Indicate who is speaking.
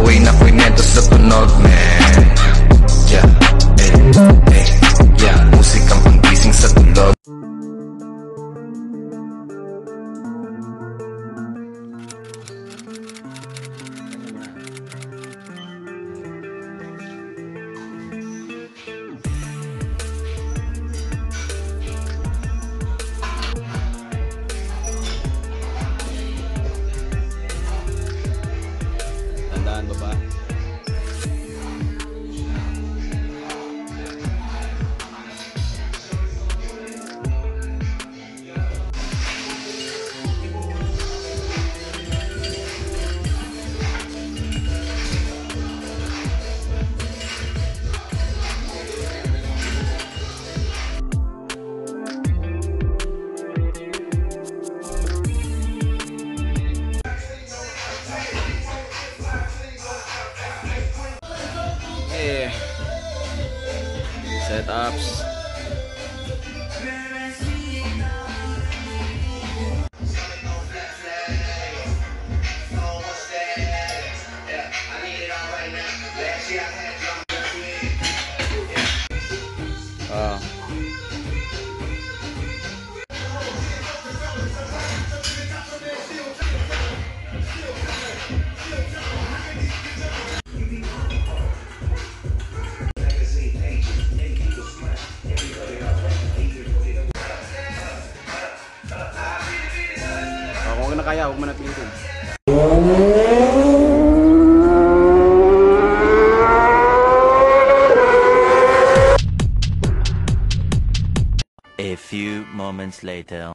Speaker 1: Buhay na kwento sa tunog, man
Speaker 2: Tandaan baba. Setups. Kung na kaya, huwag mo na pilitin.
Speaker 3: A few moments later.